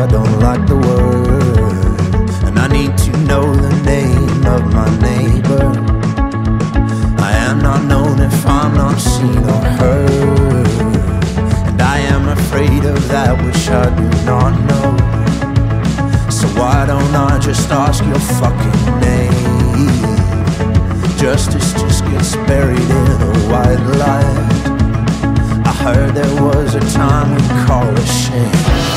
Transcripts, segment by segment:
I don't like the word. And I need to know the name of my neighbor. I am not known if I'm not seen or heard. And I am afraid of that which I do not know. So why don't I just ask your fucking name? Justice just gets buried in a white light. I heard there was a time we call it shame.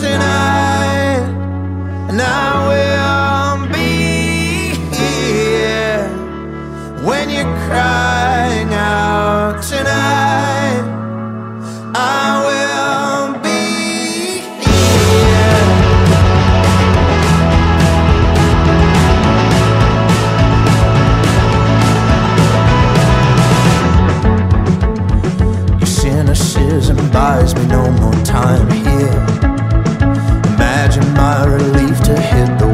Tonight, and I will be here. When you're crying Imagine my relief to hit the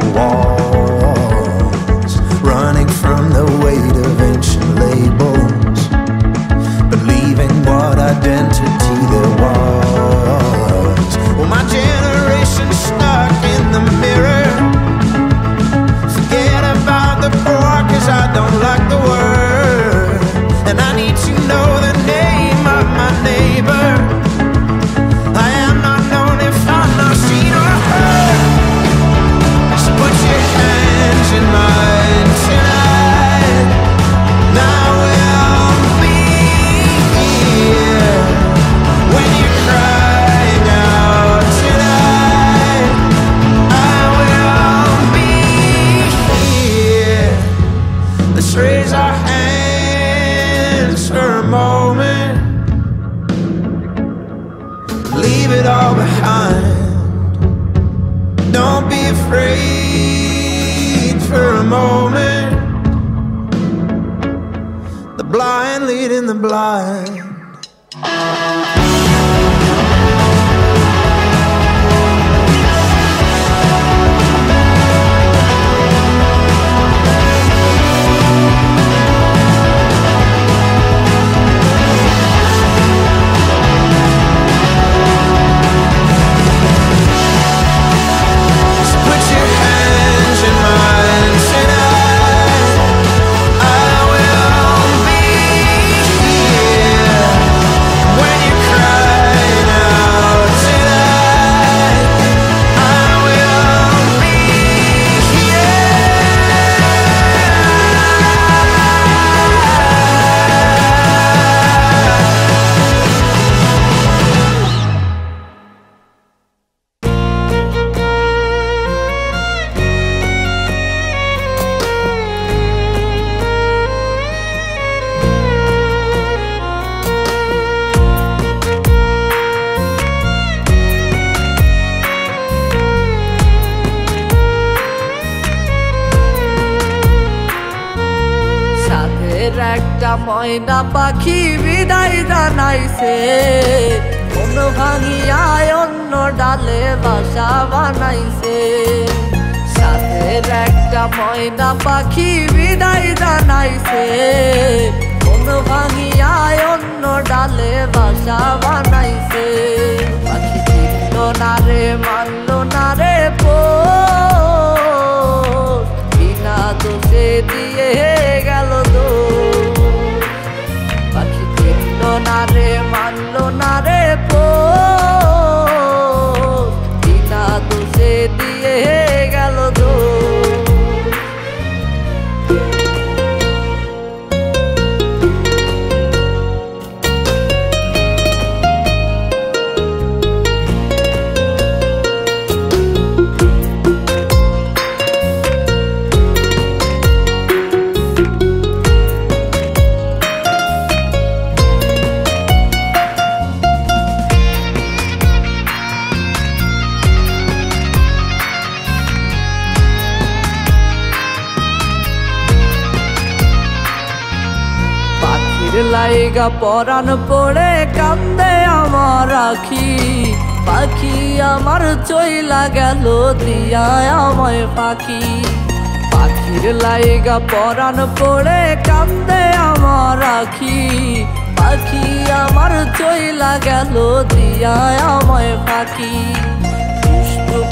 in the blind. সাথের একটা ময়না পাখি বিদায় জানাইছে। মন ভাঙিয়ায় অন্য ডালে বাসা বানাইছে। সাথের একটা ময়না পাখি বিদায় জানাইছে। লাইগা পরাণ পড়ে কান্দে আমার আখি। পাখি আমার চইলা গেল দিয়া আমায় পাখি। পাখির লাইগা পরাণ পড়ে কান্দে আমার আখি। পাখি আমার চইলা গেল দিয়া আমায় পাখি।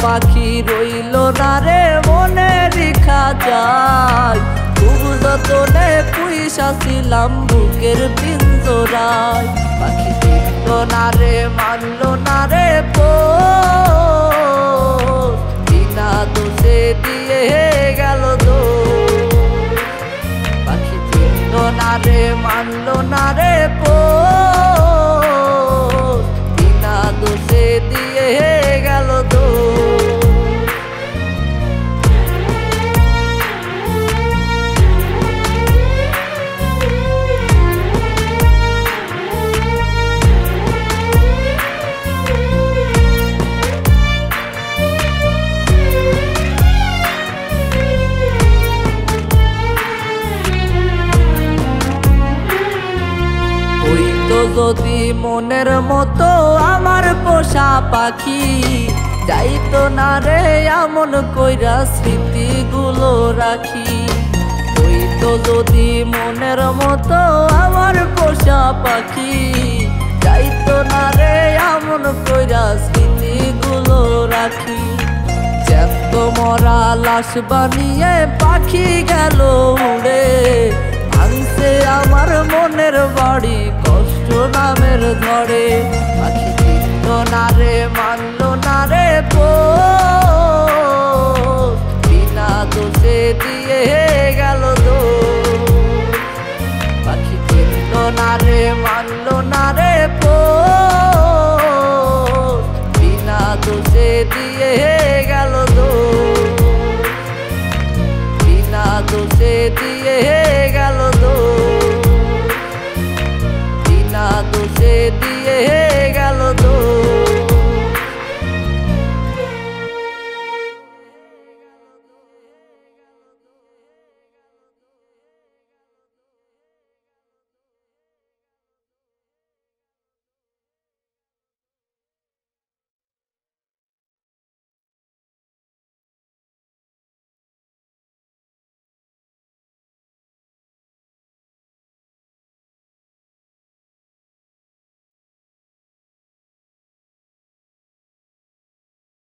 পাখি রইল না রে, মনে রেখা যায়। খুব যতনে পুইসা ছিলাম বুকের পিঞ্জরায়। পাখি না রে মানল মনের মতো আমার পোষা পাখি। যাইতো না রে এমন কইরা স্মৃতিগুলো রাখি। হইতো যদি মনের মতো আমার পোষা পাখি। যাইতো না রে এমন কইরা স্মৃতিগুলো রাখি। জ্যান্ত মরা লাশ বানিয়ে পাখি গেল উড়ে। ভাঙছে আমার মনের বাড়ি নামের ধরে পাখি চিহ্ন না রে মানল না রে পো। বিনা দোষে দিয়ে গেল দো পাখি চিহ্ন না রে মানল না রে পো। বিনা দোষে দিয়ে গেল